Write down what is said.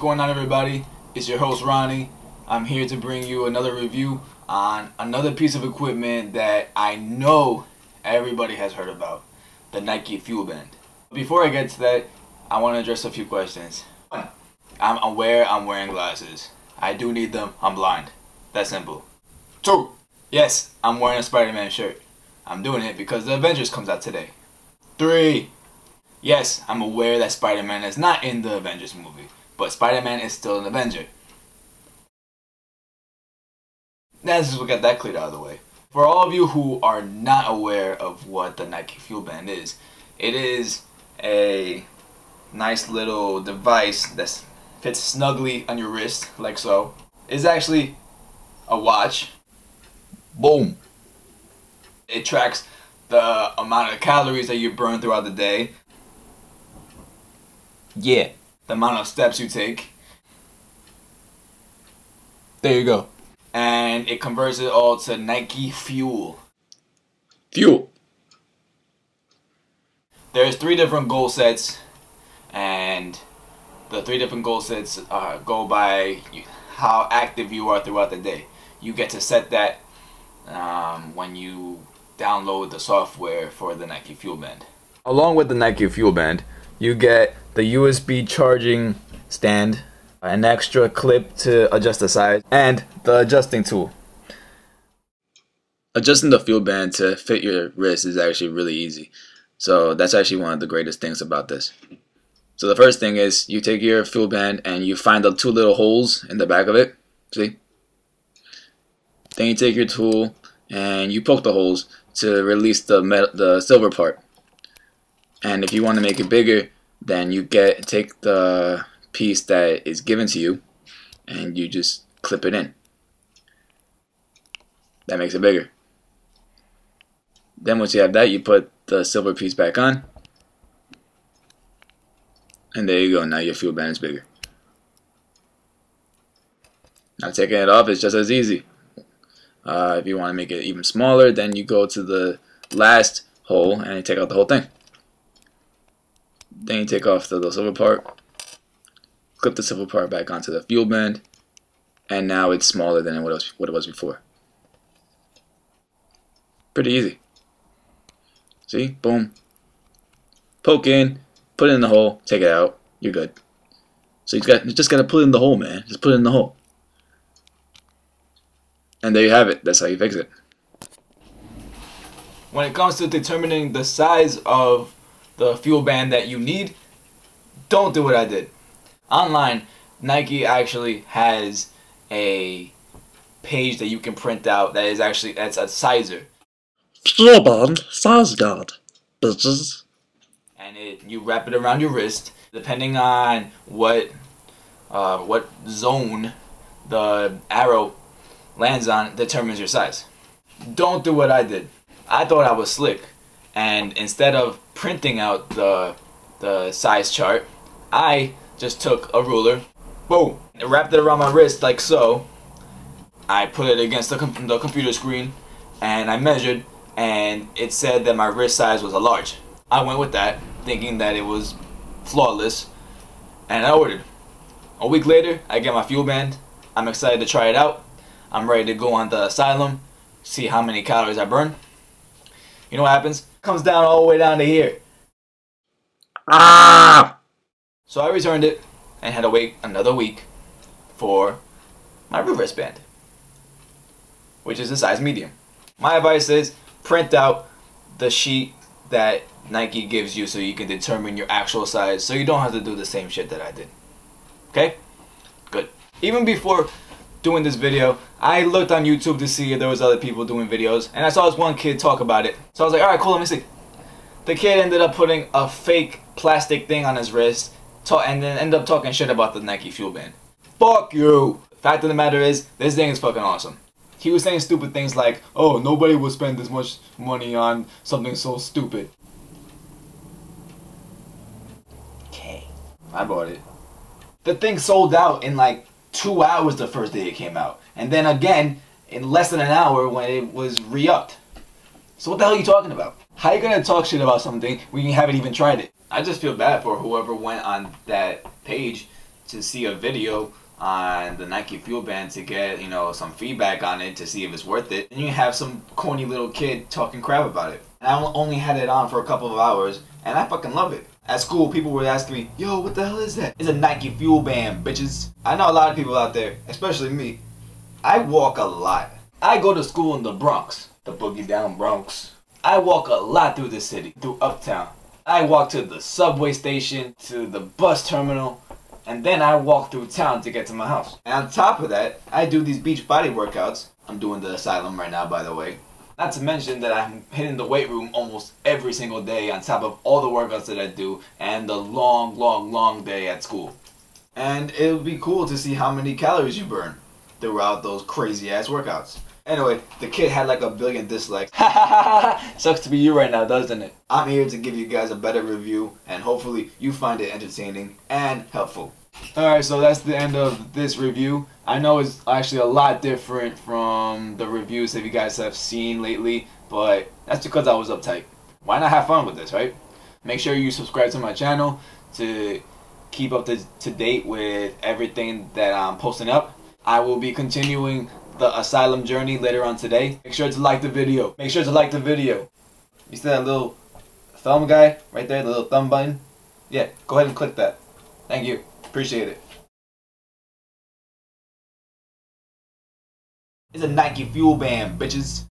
going on everybody? It's your host Ronnie. I'm here to bring you another review on another piece of equipment that I know everybody has heard about. The Nike Fuel Band. Before I get to that, I want to address a few questions. One, I'm aware I'm wearing glasses. I do need them. I'm blind. That's simple. Two, yes, I'm wearing a Spider-Man shirt. I'm doing it because the Avengers comes out today. Three, yes, I'm aware that Spider-Man is not in the Avengers movie, but Spider-Man is still an Avenger. Let's just get that cleared out of the way. For all of you who are not aware of what the Nike Fuel Band is, it is a nice little device that fits snugly on your wrist, like so. It's actually a watch. Boom. It tracks the amount of calories that you burn throughout the day. Yeah. The amount of steps you take. There you go. And it converts it all to Nike Fuel. Fuel. There's three different goal sets, and the three different goal sets uh, go by how active you are throughout the day. You get to set that um, when you download the software for the Nike Fuel Band. Along with the Nike Fuel Band, you get the USB charging stand, an extra clip to adjust the size, and the adjusting tool. Adjusting the fuel band to fit your wrist is actually really easy. So that's actually one of the greatest things about this. So the first thing is you take your fuel band and you find the two little holes in the back of it. See? Then you take your tool and you poke the holes to release the metal, the silver part. And if you want to make it bigger, then you get take the piece that is given to you and you just clip it in. That makes it bigger. Then once you have that, you put the silver piece back on. And there you go. Now your fuel band is bigger. Now taking it off is just as easy. Uh, if you want to make it even smaller, then you go to the last hole and you take out the whole thing. Then you take off the, the silver part, clip the silver part back onto the fuel band, and now it's smaller than what it was, what it was before. Pretty easy. See? Boom. Poke in, put it in the hole, take it out. You're good. So you got you just gotta put it in the hole, man. Just put it in the hole. And there you have it. That's how you fix it. When it comes to determining the size of the fuel band that you need, don't do what I did. Online, Nike actually has a page that you can print out that is actually that's a sizer. Fuel band size guard, bitches. And it you wrap it around your wrist, depending on what uh, what zone the arrow lands on determines your size. Don't do what I did. I thought I was slick, and instead of printing out the the size chart, I just took a ruler, boom, wrapped it around my wrist like so. I put it against the, com the computer screen, and I measured, and it said that my wrist size was a large. I went with that, thinking that it was flawless, and I ordered. A week later, I get my fuel band. I'm excited to try it out. I'm ready to go on the asylum, see how many calories I burn. You know what happens? Comes down all the way down to here. Ah! So I returned it and had to wait another week for my wristband, which is a size medium. My advice is print out the sheet that Nike gives you so you can determine your actual size so you don't have to do the same shit that I did. Okay? Good. Even before doing this video, I looked on YouTube to see if there was other people doing videos, and I saw this one kid talk about it. So I was like, alright, cool, let me see. The kid ended up putting a fake plastic thing on his wrist, and then ended up talking shit about the Nike Fuel Band. Fuck you! Fact of the matter is, this thing is fucking awesome. He was saying stupid things like, oh, nobody would spend this much money on something so stupid. Okay. I bought it. The thing sold out in like two hours the first day it came out. And then again in less than an hour when it was re-upped. So what the hell are you talking about? How are you gonna talk shit about something when you haven't even tried it? I just feel bad for whoever went on that page to see a video on the Nike Fuel Band to get, you know, some feedback on it to see if it's worth it. And you have some corny little kid talking crap about it. And I only had it on for a couple of hours, and I fucking love it. At school, people were asking me, yo, what the hell is that? It's a Nike Fuel Band, bitches. I know a lot of people out there, especially me. I walk a lot. I go to school in the Bronx, the boogie down Bronx. I walk a lot through the city, through Uptown. I walk to the subway station, to the bus terminal, and then I walk through town to get to my house. And on top of that, I do these beach body workouts. I'm doing the asylum right now, by the way. Not to mention that I'm hitting the weight room almost every single day on top of all the workouts that I do and the long, long, long day at school. And it would be cool to see how many calories you burn throughout those crazy ass workouts. Anyway, the kid had like a billion dislikes. Sucks to be you right now, doesn't it? I'm here to give you guys a better review and hopefully you find it entertaining and helpful. Alright, so that's the end of this review. I know it's actually a lot different from the reviews that you guys have seen lately, but that's because I was uptight. Why not have fun with this, right? Make sure you subscribe to my channel to keep up to, to date with everything that I'm posting up. I will be continuing the asylum journey later on today. Make sure to like the video. Make sure to like the video. You see that little thumb guy right there, the little thumb button? Yeah, go ahead and click that. Thank you. Appreciate it. It's a Nike Fuel Band, bitches.